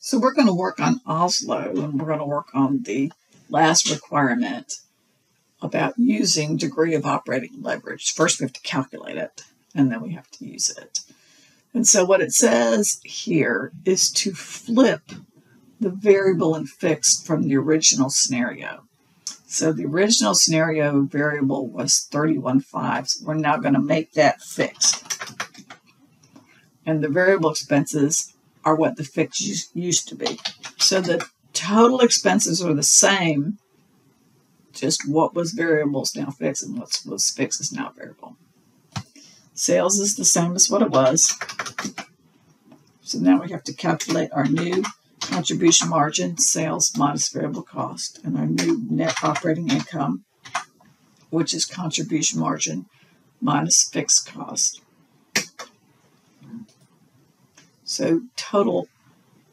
So we're going to work on Oslo and we're going to work on the last requirement about using degree of operating leverage. First we have to calculate it and then we have to use it. And so what it says here is to flip the variable and fixed from the original scenario. So the original scenario variable was 31.5. So we're now going to make that fixed. And the variable expenses are what the fixed used to be. So the total expenses are the same, just what was variable is now fixed and what was fixed is now variable. Sales is the same as what it was. So now we have to calculate our new contribution margin, sales minus variable cost, and our new net operating income, which is contribution margin minus fixed cost. So total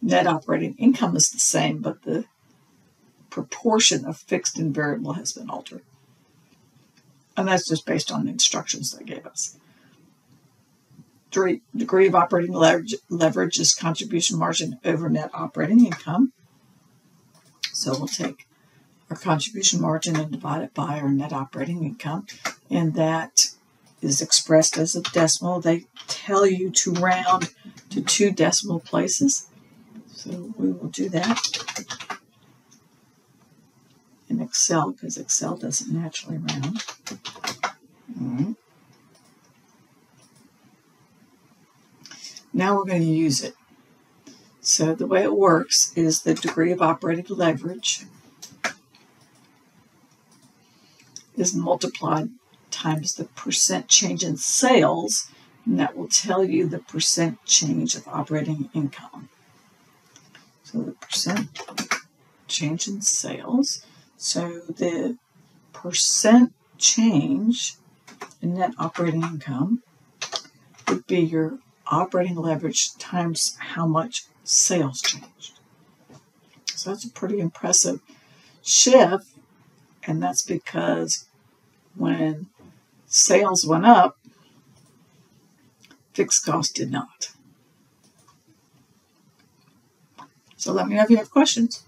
net operating income is the same, but the proportion of fixed and variable has been altered. And that's just based on the instructions they gave us. Degree of operating leverage, leverage is contribution margin over net operating income. So we'll take our contribution margin and divide it by our net operating income. And that is expressed as a decimal. They tell you to round to two decimal places. So we will do that in Excel because Excel doesn't naturally round. Now we're going to use it. So the way it works is the degree of operating leverage is multiplied times the percent change in sales, and that will tell you the percent change of operating income. So the percent change in sales. So the percent change in net operating income would be your operating leverage times how much sales changed. So that's a pretty impressive shift, and that's because when sales went up, fixed cost did not. So let me know if you have questions.